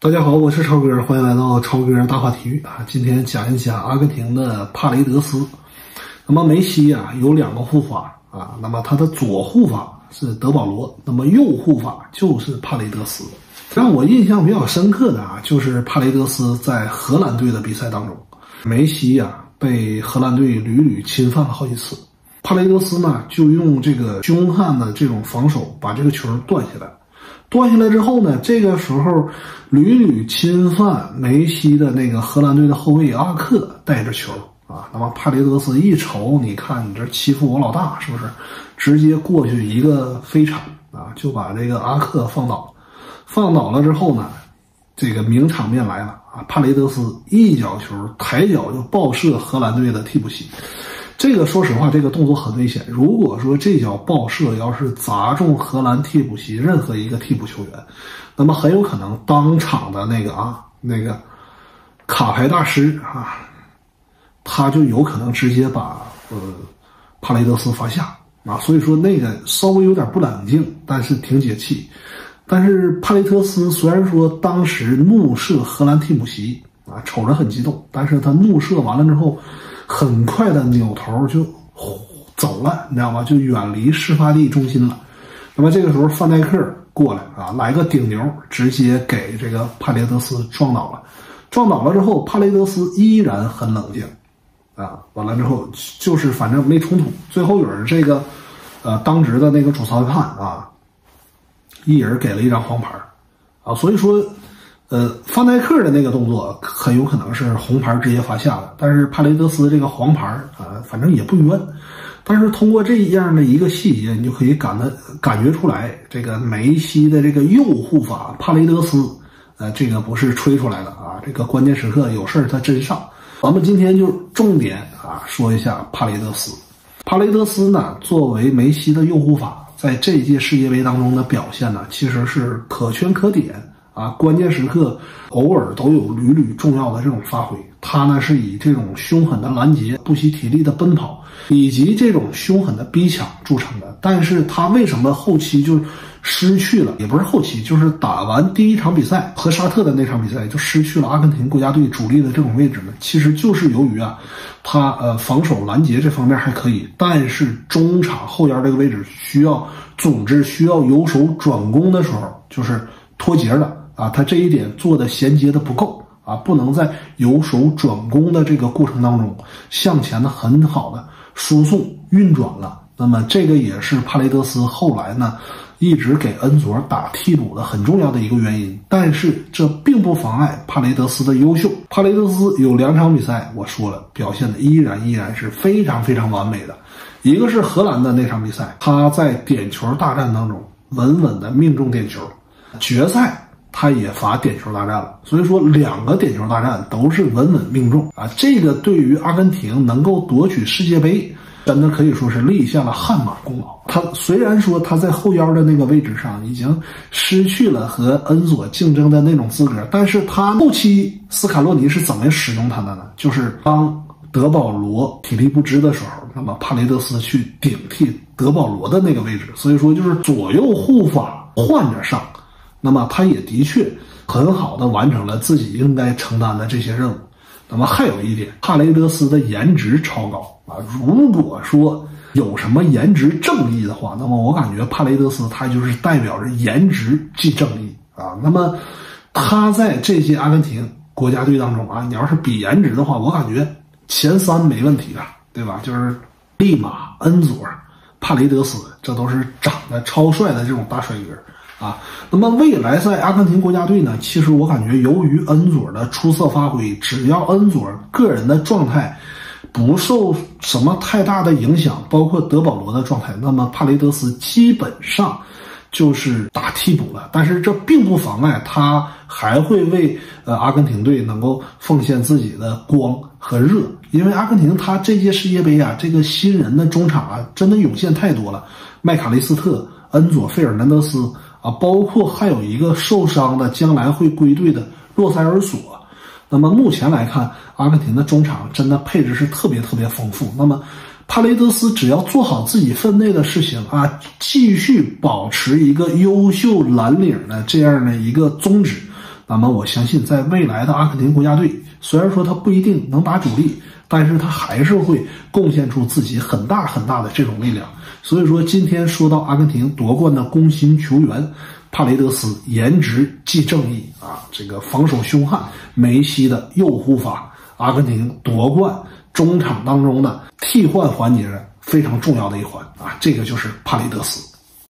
大家好，我是超哥，欢迎来到超哥大话体育啊。今天讲一讲阿根廷的帕雷德斯。那么梅西啊有两个护法啊，那么他的左护法是德保罗，那么右护法就是帕雷德斯。让我印象比较深刻的啊，就是帕雷德斯在荷兰队的比赛当中，梅西呀被荷兰队屡屡侵犯了好几次，帕雷德斯呢就用这个凶悍的这种防守把这个球断下来。断下来之后呢，这个时候屡屡侵犯梅西的那个荷兰队的后卫阿克带着球啊，那么帕雷德斯一瞅，你看你这欺负我老大是不是？直接过去一个飞铲啊，就把这个阿克放倒。放倒了之后呢，这个名场面来了啊，帕雷德斯一脚球抬脚就爆射荷兰队的替补席。这个说实话，这个动作很危险。如果说这脚爆射要是砸中荷兰替补席任何一个替补球员，那么很有可能当场的那个啊那个卡牌大师啊，他就有可能直接把呃帕雷德斯罚下啊。所以说那个稍微有点不冷静，但是挺解气。但是帕雷特斯虽然说当时怒射荷兰替补席啊，瞅着很激动，但是他怒射完了之后。很快的扭头就走了，你知道吗？就远离事发地中心了。那么这个时候范戴克过来啊，来个顶牛，直接给这个帕雷德斯撞倒了。撞倒了之后，帕雷德斯依然很冷静啊。完了之后就是反正没冲突。最后有人这个呃当值的那个主裁判啊，一人给了一张黄牌啊。所以说。呃，范戴克的那个动作很有可能是红牌直接罚下了，但是帕雷德斯这个黄牌啊，反正也不冤。但是通过这样的一个细节，你就可以感的感觉出来，这个梅西的这个右护法帕雷德斯，呃，这个不是吹出来的啊，这个关键时刻有事儿他真上。咱们今天就重点啊说一下帕雷德斯。帕雷德斯呢，作为梅西的右护法，在这届世界杯当中的表现呢，其实是可圈可点。啊，关键时刻偶尔都有屡屡重要的这种发挥。他呢是以这种凶狠的拦截、不惜体力的奔跑，以及这种凶狠的逼抢著称的。但是他为什么后期就失去了？也不是后期，就是打完第一场比赛和沙特的那场比赛就失去了阿根廷国家队主力的这种位置呢？其实就是由于啊，他呃防守拦截这方面还可以，但是中场后腰这个位置需要组织、需要由守转攻的时候，就是脱节了。啊，他这一点做的衔接的不够啊，不能在由守转攻的这个过程当中向前的很好的输送运转了。那么这个也是帕雷德斯后来呢一直给恩佐打替补的很重要的一个原因。但是这并不妨碍帕雷德斯的优秀。帕雷德斯有两场比赛，我说了，表现的依然依然是非常非常完美的。一个是荷兰的那场比赛，他在点球大战当中稳稳的命中点球，决赛。他也罚点球大战了，所以说两个点球大战都是稳稳命中啊！这个对于阿根廷能够夺取世界杯，真的可以说是立下了汗马功劳。他虽然说他在后腰的那个位置上已经失去了和恩佐竞争的那种资格，但是他后期斯卡洛尼是怎么使用他的呢？就是当德保罗体力不支的时候，那么帕雷德斯去顶替德保罗的那个位置，所以说就是左右护法换着上。那么他也的确很好的完成了自己应该承担的这些任务。那么还有一点，帕雷德斯的颜值超高啊！如果说有什么颜值正义的话，那么我感觉帕雷德斯他就是代表着颜值即正义啊。那么他在这些阿根廷国家队当中啊，你要是比颜值的话，我感觉前三没问题的，对吧？就是利马、恩佐、帕雷德斯，这都是长得超帅的这种大帅哥。啊，那么未来在阿根廷国家队呢？其实我感觉，由于恩佐的出色发挥，只要恩佐个人的状态不受什么太大的影响，包括德保罗的状态，那么帕雷德斯基本上就是打替补了。但是这并不妨碍他还会为呃阿根廷队能够奉献自己的光和热，因为阿根廷他这届世界杯啊，这个新人的中场啊，真的涌现太多了，麦卡雷斯特、恩佐、费尔南德斯。包括还有一个受伤的，将来会归队的洛塞尔索。那么目前来看，阿根廷的中场真的配置是特别特别丰富。那么帕雷德斯只要做好自己分内的事情啊，继续保持一个优秀蓝领的这样的一个宗旨，那么我相信，在未来的阿根廷国家队，虽然说他不一定能打主力，但是他还是会贡献出自己很大很大的这种力量。所以说，今天说到阿根廷夺冠的攻心球员帕雷德斯，颜值即正义啊，这个防守凶悍，梅西的右护法，阿根廷夺冠中场当中的替换环节非常重要的一环啊，这个就是帕雷德斯。